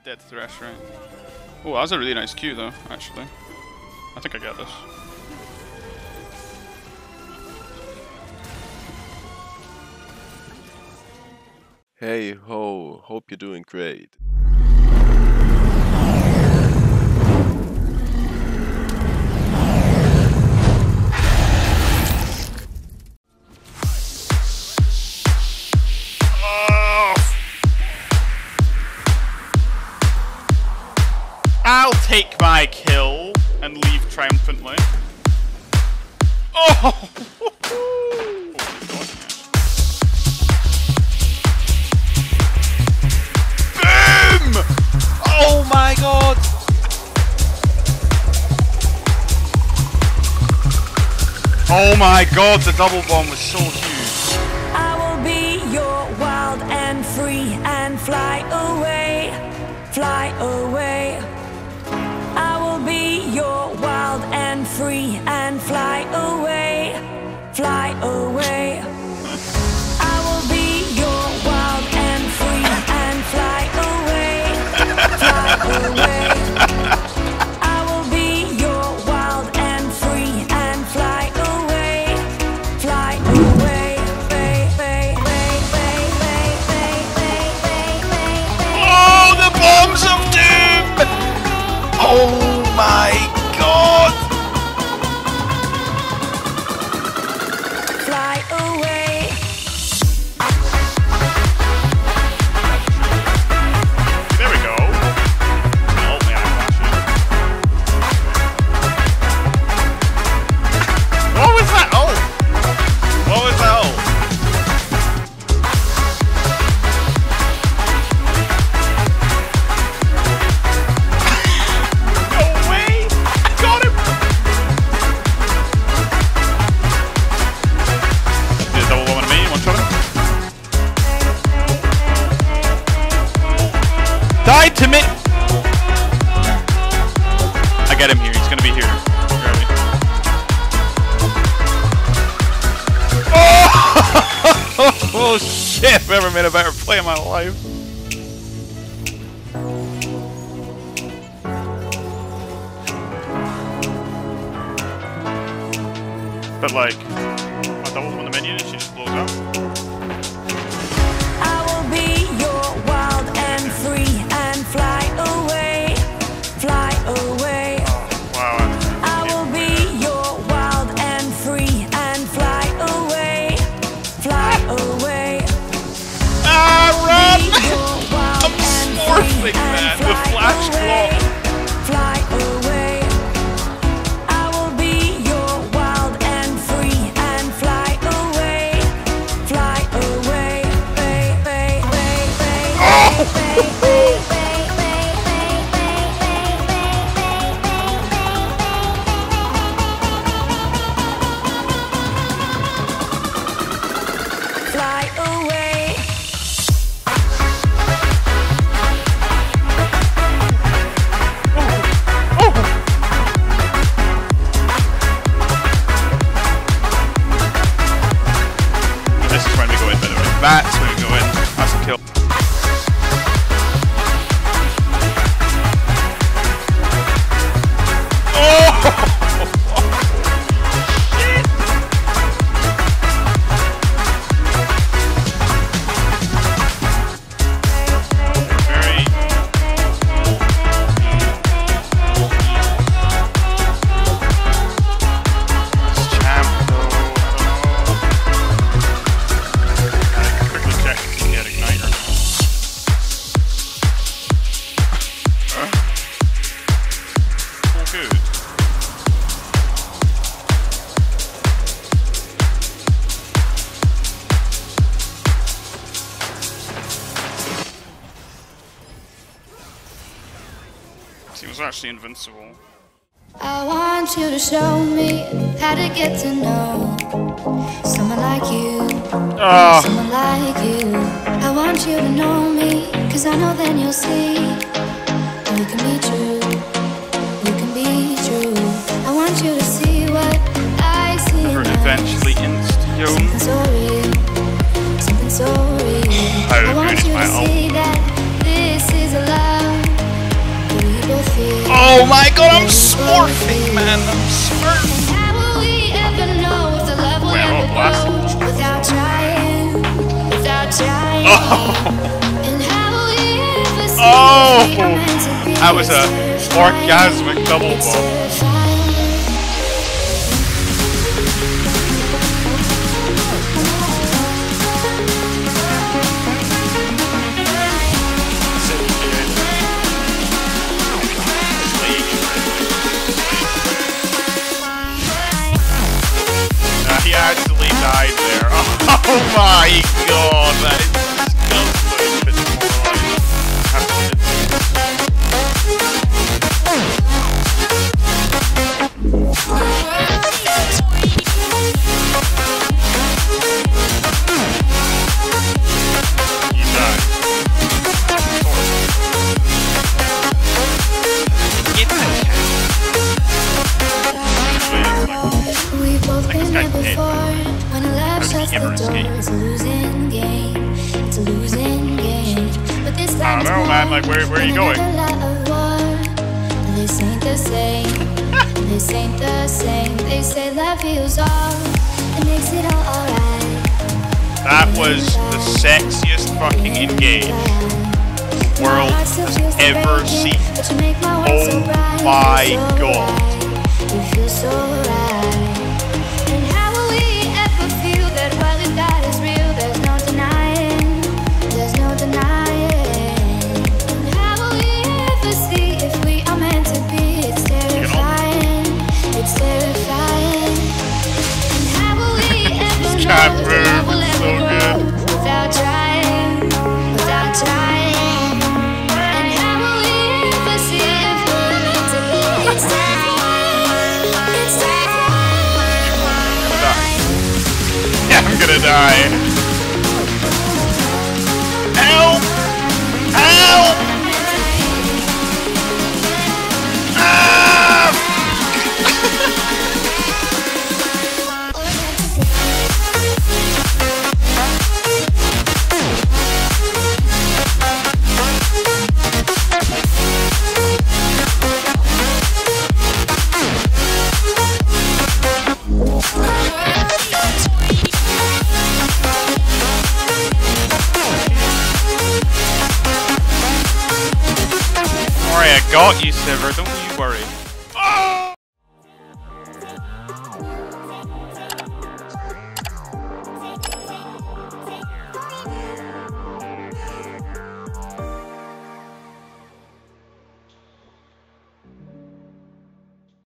You did Thresh, right? Oh, that was a really nice Q though, actually. I think I get this. Hey ho, hope you're doing great. I'll take my kill and leave triumphantly. Oh! Boom! Oh my god! Oh my god, the double bomb was so huge. I will be your wild and free and fly away, fly away. Get him here, he's gonna be here. Oh! oh shit, I've never made a better play in my life. But like, Oh. He was actually invincible. I want you to show me how to get to know someone like you, Ah, someone like you. I want you to know me, cause I know then you'll see you can be true, insta Something so real, something so real. How I want you my to ult? see that this is a love Oh my god, I'm smurfing, man. I'm smurfing. How will we ever know if the love will Well, ever blast. without trying, without trying? Oh, And how will we ever see Oh, if we are meant to be? that was a orgasmic double bomb. Oh my god, that is But this I time don't know, man. Like, where- where are you going? This ain't the same. this ain't the same. They say love heals all. It makes it all alright. That was the sexiest fucking engage world has ever seen. Oh my god. Die. Got you, Silver. Don't.